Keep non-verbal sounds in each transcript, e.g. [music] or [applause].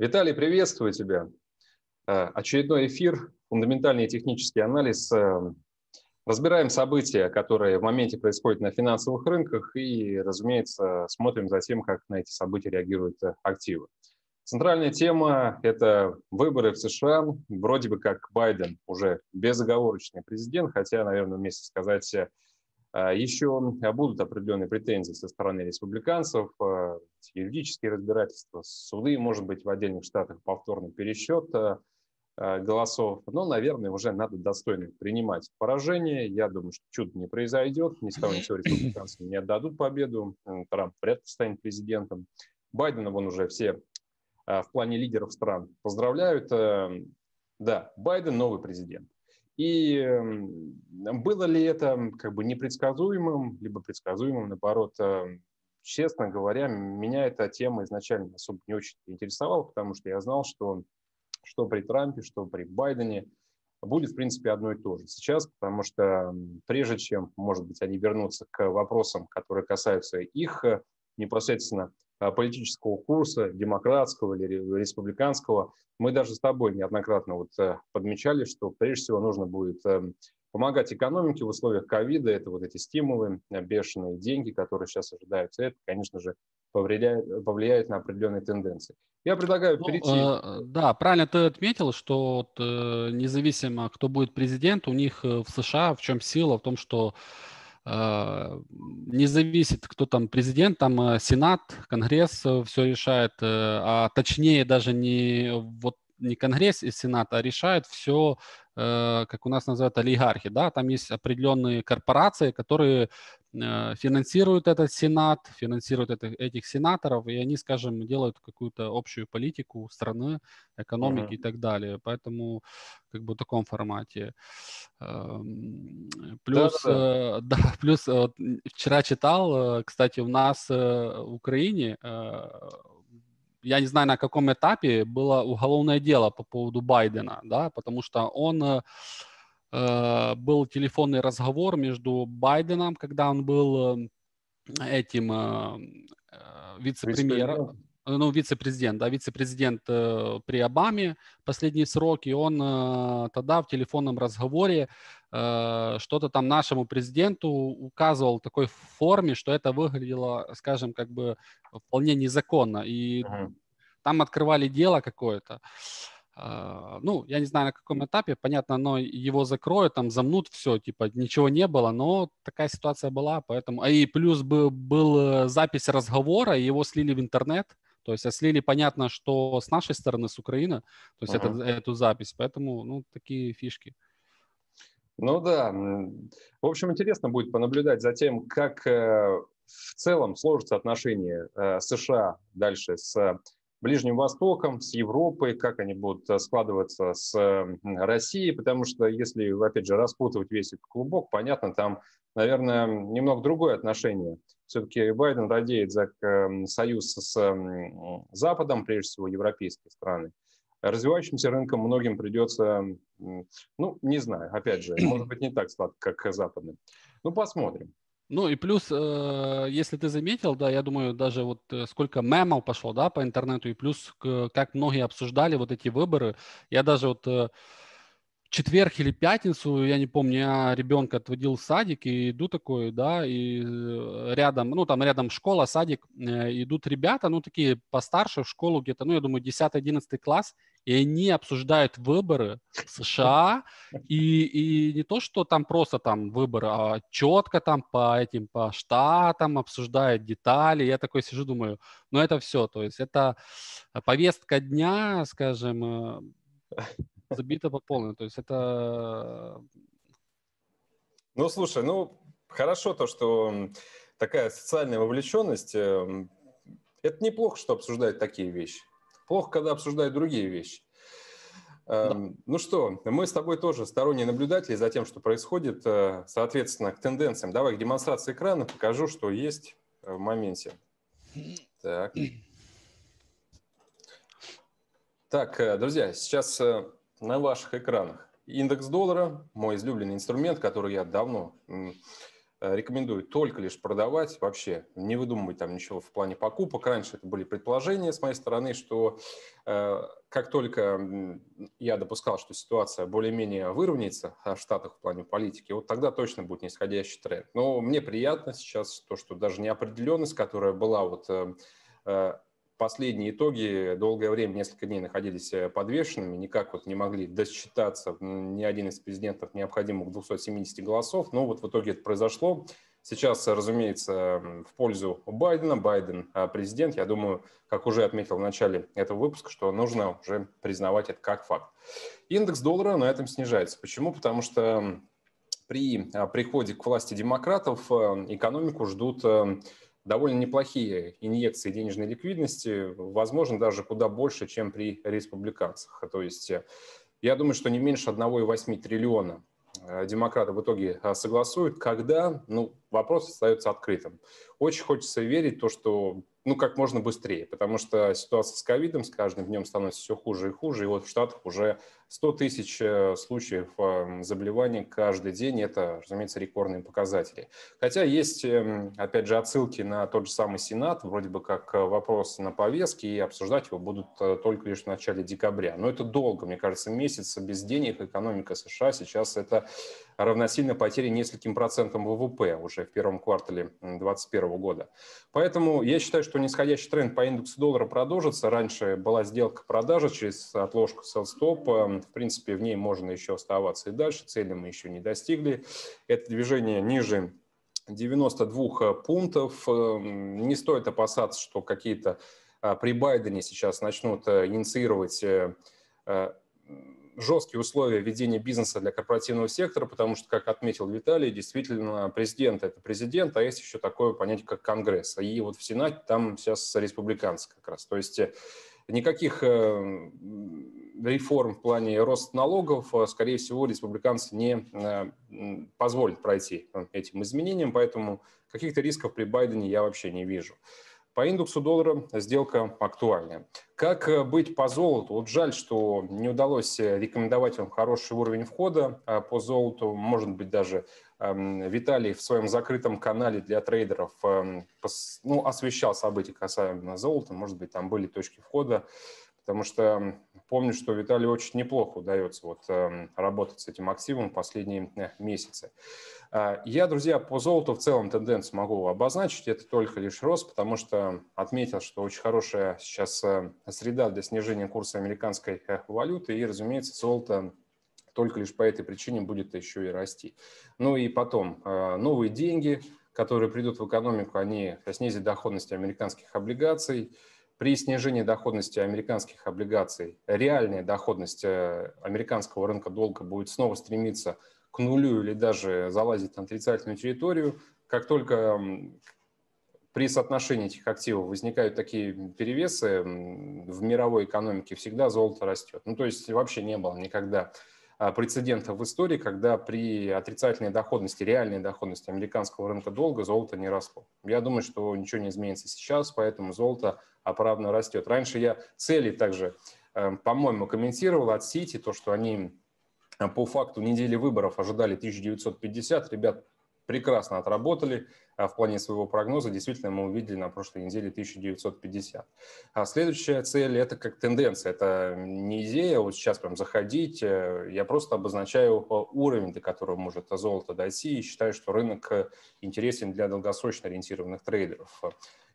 Виталий, приветствую тебя. Э, очередной эфир, фундаментальный технический анализ. Э, разбираем события, которые в моменте происходят на финансовых рынках и, разумеется, смотрим за тем, как на эти события реагируют э, активы. Центральная тема – это выборы в США. Вроде бы как Байден уже безоговорочный президент, хотя, наверное, вместе сказать, еще будут определенные претензии со стороны республиканцев, юридические разбирательства, суды, может быть, в отдельных штатах повторный пересчет голосов. Но, наверное, уже надо достойно принимать поражение. Я думаю, что чудо не произойдет. Ни с того ни сего республиканцам не отдадут победу. Трамп вряд ли станет президентом. Байдена вон уже все в плане лидеров стран поздравляют. Да, Байден новый президент. И было ли это как бы непредсказуемым, либо предсказуемым, наоборот, честно говоря, меня эта тема изначально особо не очень интересовала, потому что я знал, что что при Трампе, что при Байдене будет, в принципе, одно и то же. Сейчас, потому что прежде чем, может быть, они вернутся к вопросам, которые касаются их э, непосредственно э, политического курса, демократского или республиканского, мы даже с тобой неоднократно вот э, подмечали, что прежде всего нужно будет эм, помогать экономике в условиях ковида, это вот эти стимулы, э, бешеные деньги, которые сейчас ожидаются, это, конечно же, повлияет, повлияет на определенные тенденции. Я предлагаю ну, перейти... Э, да, правильно ты отметил, что вот, э, независимо, кто будет президент, у них э, в США в чем сила? В том, что не зависит, кто там президент, там э, Сенат, Конгресс э, все решает, э, а точнее даже не вот не Конгресс и Сенат, а решают все Э, как у нас называют, олигархи, да, там есть определенные корпорации, которые э, финансируют этот сенат, финансируют это, этих сенаторов, и они, скажем, делают какую-то общую политику страны, экономики uh-huh. и так далее. Поэтому как бы в таком формате. Эм, плюс, да, [laughs] да. плюс вчера читал, кстати, у нас в Украине я не знаю, на каком этапе было уголовное дело по поводу Байдена, да, потому что он э, э был телефонный разговор между Байденом, когда он был э, этим э, э вице-премьером, ну, вице-президент, да, вице-президент э, при Обаме последний срок, и он э, тогда в телефонном разговоре э, что-то там нашему президенту указывал в такой форме, что это выглядело, скажем, как бы вполне незаконно, и uh-huh. там открывали дело какое-то. Uh, ну, я не знаю, на каком этапе, понятно, но его закроют, там замнут все, типа, ничего не было, но такая ситуация была, поэтому... А и плюс был, был э, запись разговора, его слили в интернет, то есть слили, понятно, что с нашей стороны, с Украины, то есть uh-huh. это, эту запись. Поэтому, ну, такие фишки. Ну да. В общем, интересно будет понаблюдать за тем, как э, в целом сложатся отношения э, США дальше с Ближним Востоком, с Европой, как они будут э, складываться с Россией, потому что если, опять же, распутывать весь этот клубок, понятно, там, наверное, немного другое отношение все-таки Байден радеет за союз с Западом, прежде всего европейские страны. Развивающимся рынкам многим придется, ну, не знаю, опять же, может быть, не так сладко, как западным. Ну, посмотрим. Ну и плюс, э, если ты заметил, да, я думаю, даже вот э, сколько мемов пошло, да, по интернету, и плюс как многие обсуждали вот эти выборы. Я даже вот э, четверг или пятницу, я не помню, я ребенка отводил в садик и иду такой, да, и э, рядом, ну, там рядом школа, садик, идут ребята, ну, такие постарше в школу где-то, ну, я думаю, 10-11 класс, и они обсуждают выборы США, и, и не то, что там просто там выборы, а четко там по этим, по штатам обсуждают детали. Я такой сижу, думаю, ну это все, то есть это повестка дня, скажем, э, забито по полной. То есть это... Ну, слушай, ну, хорошо то, что такая социальная вовлеченность, эм, это неплохо, что обсуждают такие вещи. Плохо, когда обсуждают другие вещи. Да. Эм, ну что, мы с тобой тоже сторонние наблюдатели за тем, что происходит, э, соответственно, к тенденциям. Давай к демонстрации экрана покажу, что есть в моменте. Так. Так, э, друзья, сейчас э, на ваших экранах индекс доллара, мой излюбленный инструмент, который я давно Э, рекомендую только лишь продавать, вообще не выдумывать там ничего в плане покупок. Раньше это были предположения с моей стороны, что э, как только я допускал, что ситуация более-менее выровняется в Штатах в плане политики, вот тогда точно будет нисходящий тренд. Но мне приятно сейчас то, что даже неопределенность, которая была вот э, э последние итоги долгое время, несколько дней находились э, подвешенными, никак вот не могли досчитаться ни один из президентов необходимых 270 голосов. Но вот в итоге это произошло. Сейчас, разумеется, в пользу Байдена. Байден а, президент. Я думаю, как уже отметил в начале этого выпуска, что нужно уже признавать это как факт. Индекс доллара на этом снижается. Почему? Потому что при приходе к власти демократов э, экономику ждут э, довольно неплохие инъекции денежной ликвидности, возможно, даже куда больше, чем при республиканцах. То есть э, я думаю, что не меньше 1,8 триллиона э, демократы в итоге э, согласуют, когда, ну, вопрос остается открытым. Очень хочется верить то, что ну, как можно быстрее, потому что ситуация с ковидом с каждым днем становится все хуже и хуже, и вот в Штатах уже 100 тысяч э, случаев эм, заболеваний каждый день, это, разумеется, рекордные показатели. Хотя есть, эм, опять же, отсылки на тот же самый Сенат, вроде бы как э, вопрос на повестке, и обсуждать его будут э, только лишь в начале декабря. Но это долго, мне кажется, месяц без денег экономика США сейчас это равносильно потере нескольким процентам ВВП уже в первом квартале 2021 года. Поэтому я считаю, что нисходящий тренд по индексу доллара продолжится. Раньше была сделка продажи через отложку sell stop. В принципе, в ней можно еще оставаться и дальше. Цели мы еще не достигли. Это движение ниже 92 пунктов. Не стоит опасаться, что какие-то а, при Байдене сейчас начнут э, инициировать э, э, жесткие условия ведения бизнеса для корпоративного сектора, потому что, как отметил Виталий, действительно президент – это президент, а есть еще такое понятие, как Конгресс. И вот в Сенате там сейчас республиканцы как раз. То есть э, никаких э, реформ в плане роста налогов, э, скорее всего, республиканцы не позволят пройти этим изменениям, поэтому каких-то рисков при Байдене я вообще не вижу. По индексу доллара сделка актуальная. Как э, быть по золоту? Вот жаль, что не удалось э, рекомендовать вам хороший уровень входа а по золоту. Может быть, даже эм, Виталий в своем закрытом канале для трейдеров эм, ну, освещал события касаемо золота. Может быть, там были точки входа. Потому что помню, что Виталий очень неплохо удается вот, эм, работать с этим активом в последние э, месяцы. А, я, друзья, по золоту в целом тенденцию могу обозначить. Это только лишь рост, потому что отметил, что очень хорошая сейчас э, среда для снижения курса американской э, валюты. И, разумеется, золото только лишь по этой причине будет еще и расти. Ну и потом, э, новые деньги, которые придут в экономику, они снизят доходность американских облигаций. При снижении доходности американских облигаций реальная доходность американского рынка долга будет снова стремиться к нулю или даже залазить на отрицательную территорию. Как только при соотношении этих активов возникают такие перевесы в мировой экономике, всегда золото растет. Ну, то есть вообще не было никогда а, прецедентов в истории, когда при отрицательной доходности, реальной доходности американского рынка долга золото не росло. Я думаю, что ничего не изменится сейчас, поэтому золото оправданно растет. Раньше я цели также, эм, по-моему, комментировал от Сити, то, что они а по факту недели выборов ожидали 1950. Ребят прекрасно отработали а в плане своего прогноза. Действительно, мы увидели на прошлой неделе 1950. А следующая цель – это как тенденция. Это не идея вот сейчас прям заходить. Э, я просто обозначаю э, уровень, до которого может золото дойти, и считаю, что рынок э, интересен для долгосрочно ориентированных трейдеров.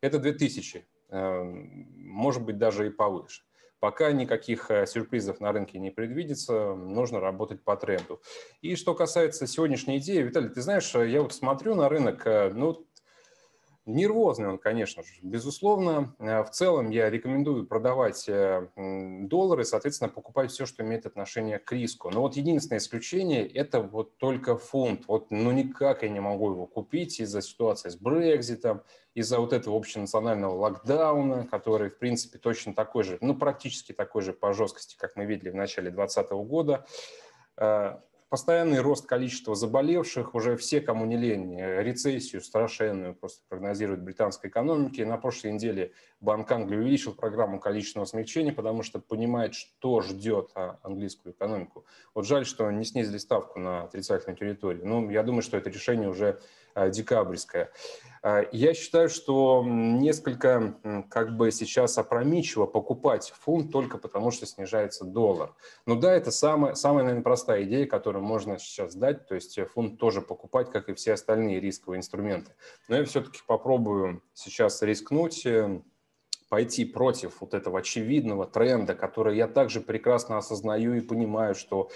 Это 2000, может быть, даже и повыше. Пока никаких э, сюрпризов на рынке не предвидится, нужно работать по тренду. И что касается сегодняшней идеи, Виталий, ты знаешь, э, я вот смотрю на рынок, э, ну, Нервозный он, конечно же, безусловно. В целом я рекомендую продавать доллары, соответственно, покупать все, что имеет отношение к риску. Но вот единственное исключение – это вот только фунт. Вот ну никак я не могу его купить из-за ситуации с Брекзитом, из-за вот этого общенационального локдауна, который, в принципе, точно такой же, ну, практически такой же по жесткости, как мы видели в начале 2020 года. Постоянный рост количества заболевших, уже все, кому не лень, рецессию страшенную просто прогнозируют британской экономики. На прошлой неделе Банк Англии увеличил программу количественного смягчения, потому что понимает, что ждет а, английскую экономику. Вот жаль, что не снизили ставку на отрицательную территорию. Ну, я думаю, что это решение уже декабрьская. Я считаю, что несколько как бы сейчас опрометчиво покупать фунт только потому, что снижается доллар. Ну да, это самая, самая, наверное, простая идея, которую можно сейчас дать. То есть фунт тоже покупать, как и все остальные рисковые инструменты. Но я все-таки попробую сейчас рискнуть пойти против вот этого очевидного тренда, который я также прекрасно осознаю и понимаю, что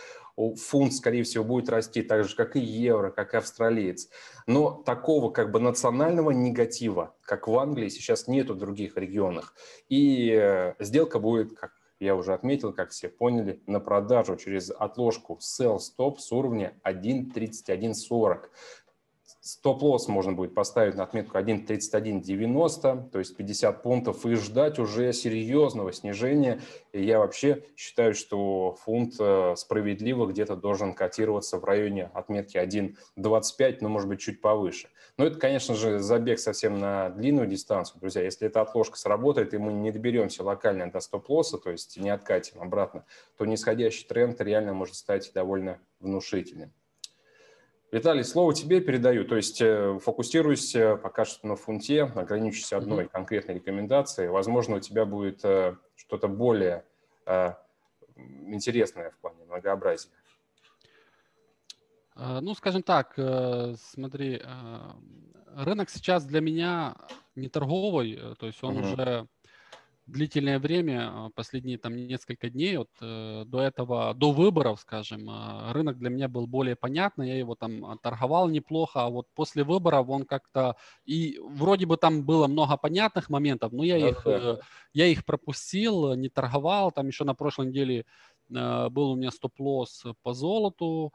фунт, скорее всего, будет расти так же, как и евро, как и австралиец. Но такого как бы национального негатива, как в Англии, сейчас нету в других регионах. И э, сделка будет, как я уже отметил, как все поняли, на продажу через отложку sell-stop с уровня 1.3140. Стоп-лосс можно будет поставить на отметку 1.3190, то есть 50 пунктов, и ждать уже серьезного снижения. И я вообще считаю, что фунт э, справедливо где-то должен котироваться в районе отметки 1.25, но может быть чуть повыше. Но это, конечно же, забег совсем на длинную дистанцию, друзья. Если эта отложка сработает, и мы не доберемся локально до стоп-лосса, то есть не откатим обратно, то нисходящий тренд реально может стать довольно внушительным. Виталий, слово тебе передаю. То есть э, фокусируйся э, пока что на фунте, ограничься одной mm-hmm. конкретной рекомендацией. Возможно, у тебя будет э, что-то более интересное в плане многообразия. Ну, скажем так, смотри, рынок сейчас для меня не торговый, то есть он mm-hmm. уже длительное время, а, последние там несколько дней, вот э, до этого, до выборов, скажем, э, рынок для меня был более понятный, я его там торговал неплохо, а вот после выборов он как-то, и вроде бы там было много понятных моментов, но я их, э, я их пропустил, не торговал, там еще на прошлой неделе э, был у меня стоп-лосс по золоту,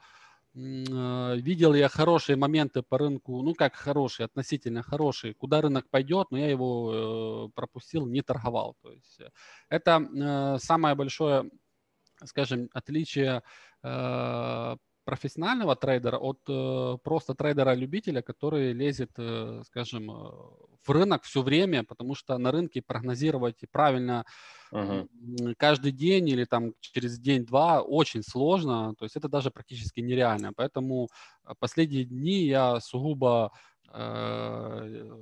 видел я хорошие моменты по рынку, ну как хорошие, относительно хорошие, куда рынок пойдет, но я его э, пропустил, не торговал. То есть э, это э, самое большое, скажем, отличие профессионального трейдера от просто трейдера-любителя, который лезет, скажем, в рынок все время, потому что на рынке прогнозировать правильно uh-huh. каждый день или там через день-два очень сложно, то есть это даже практически нереально. Поэтому последние дни я сугубо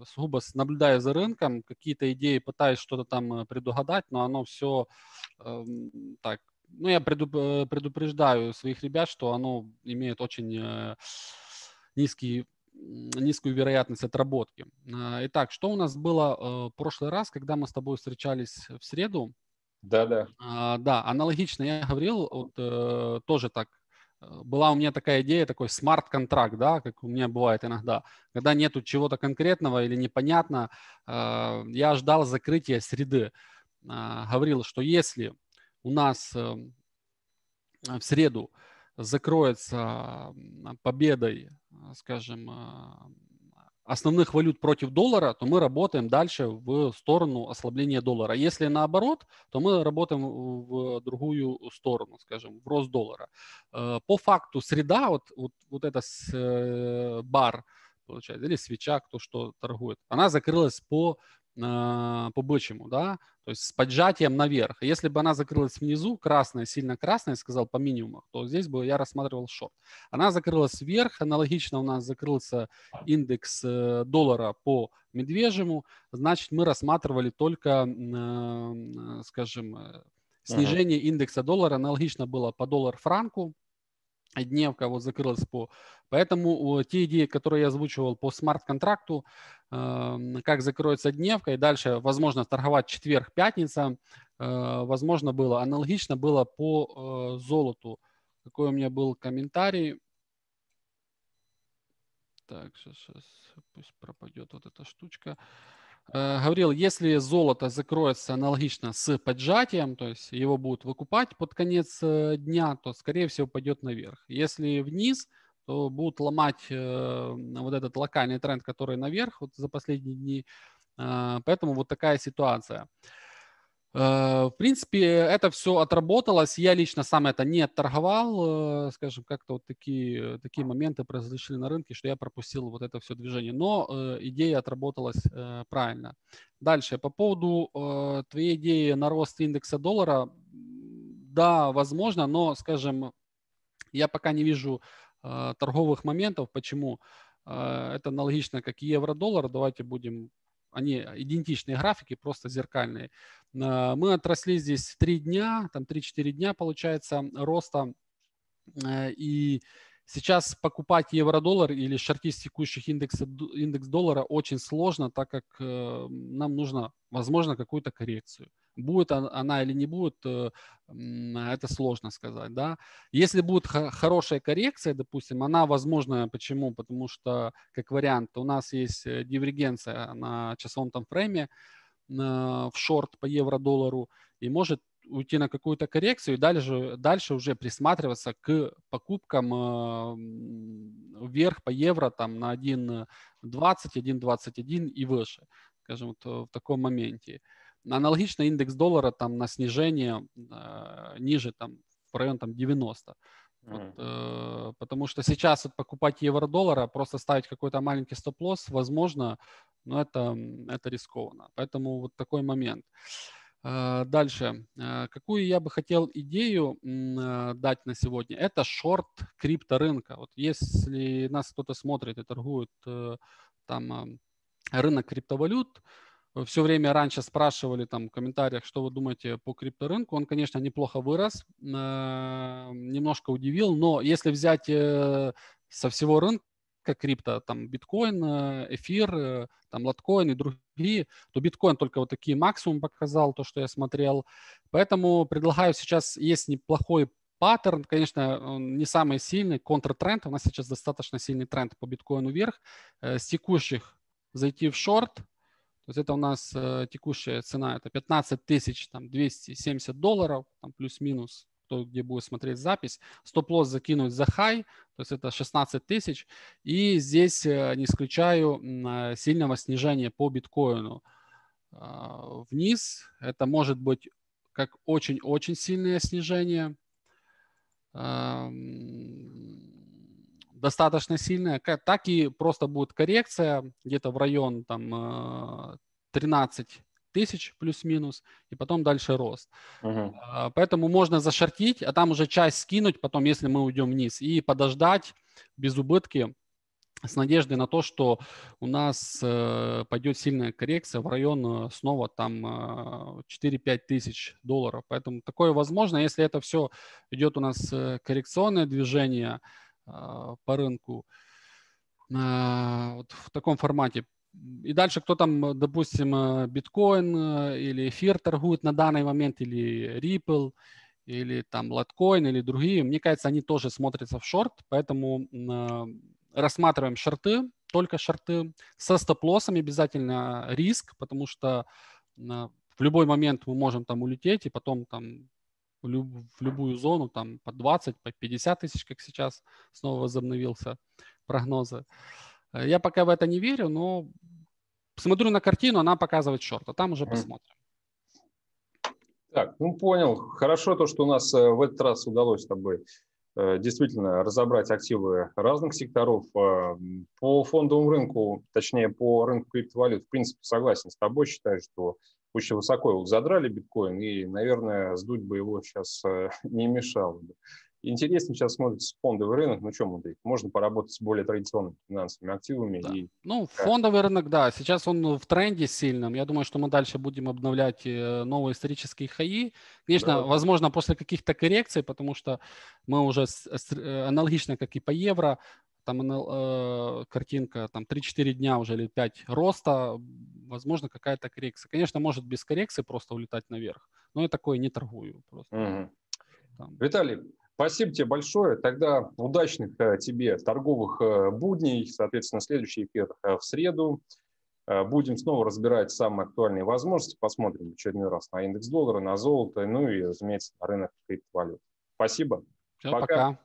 сугубо наблюдая за рынком, какие-то идеи пытаюсь что-то там предугадать, но оно все эм, так ну, я предупреждаю своих ребят, что оно имеет очень э, низкий низкую вероятность отработки. А, итак, что у нас было э, в прошлый раз, когда мы с тобой встречались в среду? Да, да. А, да, аналогично я говорил, вот э, тоже так была у меня такая идея, такой смарт-контракт, да, как у меня бывает иногда, когда нету чего-то конкретного или непонятно, я ждал закрытия среды. Говорил, что если у нас эм, в среду закроется победой, скажем, а, основных валют против доллара, то мы работаем дальше в сторону ослабления доллара. Если наоборот, то мы работаем в другую сторону, скажем, в рост доллара. Э, по факту среда, вот, вот, вот это э, бар, получается, или свеча, кто что торгует, она закрылась по по бычьему, да, то есть с поджатием наверх. Если бы она закрылась внизу, красная, сильно красная, сказал по минимумах, то здесь бы я рассматривал шорт. Она закрылась вверх, аналогично у нас закрылся индекс э, доллара по медвежьему, значит мы рассматривали только, скажем, э, снижение ага. индекса доллара, аналогично было по доллар-франку, дневка вот закрылась по. Поэтому те идеи, которые я озвучивал по смарт-контракту, эм, как закроется дневка и дальше, возможно, торговать четверг, пятница, э, возможно, было. Аналогично было по э, золоту. Какой у меня был комментарий. Так, сейчас, сейчас, пусть пропадет вот эта штучка. Говорил, если золото закроется аналогично с поджатием, то есть его будут выкупать под конец э, дня, то, скорее всего, пойдет наверх. Если вниз, то будут ломать э, вот этот локальный тренд, который наверх вот за последние дни. Поэтому вот такая ситуация. Э, в принципе, это все отработалось. Я лично сам это не торговал. Э, скажем, как-то вот такие, такие моменты произошли на рынке, что я пропустил вот это все движение. Но э, идея отработалась правильно. Дальше, по поводу твоей идеи на рост индекса доллара. Да, возможно, но, скажем, я пока не вижу торговых моментов. Почему? это аналогично, как евро-доллар. Давайте будем они идентичные графики, просто зеркальные. Мы отросли здесь 3 дня, там 3-4 дня получается роста. И Сейчас покупать евро-доллар или шортить текущих индекса, индекс доллара очень сложно, так как э, нам нужно, возможно, какую-то коррекцию. Будет она или не будет, э, это сложно сказать. Да? Если будет хорошая коррекция, допустим, она возможна. Почему? Потому что, как вариант, у нас есть э, дивергенция на часовом там фрейме в шорт по евро-доллару, и может уйти на какую-то коррекцию и дальше, дальше уже присматриваться к покупкам э, вверх по евро там на 1.20, 1.21 и выше, скажем, вот в таком моменте. Аналогично индекс доллара там на снижение э, ниже там в район там 90. Вот, э, потому что сейчас вот, покупать евро-доллара, просто ставить какой-то маленький стоп-лосс, возможно, но это, это рискованно. Поэтому вот такой момент. Э, дальше. А, какую я бы хотел идею а, дать на сегодня? Это шорт крипторынка. Вот если нас кто-то смотрит и торгует э, там рынок криптовалют, все время раньше спрашивали там в комментариях, что вы думаете по крипторынку. Он, конечно, неплохо вырос, немножко удивил, но если взять э, со всего рынка, как крипто, там биткоин, э, эфир, э, там лоткоин и другие, то биткоин только вот такие максимум показал, то, что я смотрел. Поэтому предлагаю сейчас, есть неплохой паттерн, конечно, он не самый сильный, контртренд, у нас сейчас достаточно сильный тренд по биткоину вверх, э, с текущих зайти в шорт, то есть это у нас текущая цена, это 15 тысяч, там, 270 долларов, там, плюс-минус кто где будет смотреть запись, стоп-лосс закинуть за хай, то есть это 16 тысяч. И здесь э, не исключаю э, сильного снижения по биткоину а, вниз. Это может быть как очень-очень сильное снижение, достаточно сильное, так и просто будет коррекция где-то в район там 13 э, тысяч плюс-минус, и потом дальше рост. Uh-huh. Поэтому можно зашортить, а там уже часть скинуть потом, если мы уйдем вниз, и подождать без убытки с надеждой на то, что у нас э, пойдет сильная коррекция в район э, снова там э, 4-5 тысяч долларов. Поэтому такое возможно, если это все идет у нас э, коррекционное движение э, по рынку э, вот в таком формате и дальше кто там, допустим, э, биткоин э, или эфир торгует на данный момент, или Ripple, или там Litecoin, или другие, мне кажется, они тоже смотрятся в шорт, поэтому э, рассматриваем шорты, только шорты, со стоп-лоссами обязательно риск, потому что в любой момент мы можем там улететь и потом там в, люб, в любую зону там по 20, по 50 тысяч, как сейчас снова возобновился прогнозы. Э, я пока в это не верю, но смотрю на картину, она показывает шорт, а там уже посмотрим. Так, ну понял. Хорошо то, что у нас э, в этот раз удалось с тобой э, действительно разобрать активы разных секторов. По фондовому рынку, точнее по рынку криптовалют, в принципе, согласен с тобой, считаю, что очень высоко его задрали биткоин, и, наверное, сдуть бы его сейчас [laughs] не мешало бы. Интереснее сейчас смотрится фондовый рынок. Ну, что, Мудрик, можно поработать с более традиционными финансовыми активами. Да. И... Ну, фондовый рынок, да, сейчас он в тренде сильном. Я думаю, что мы дальше будем обновлять э, новые исторические хаи. Конечно, да. возможно, после каких-то коррекций, потому что мы уже э, аналогично, как и по евро, там э, картинка, там 3-4 дня уже или 5 роста, возможно, какая-то коррекция. Конечно, может без коррекции просто улетать наверх, но я такое не торгую просто. Угу. Там. Виталий, Спасибо тебе большое. Тогда удачных э, тебе торговых э, будней. Соответственно, следующий эфир э, в среду. Будем снова разбирать самые актуальные возможности. Посмотрим в очередной раз на индекс доллара, на золото, ну и, разумеется, на рынок криптовалют. Спасибо. Все, пока. пока.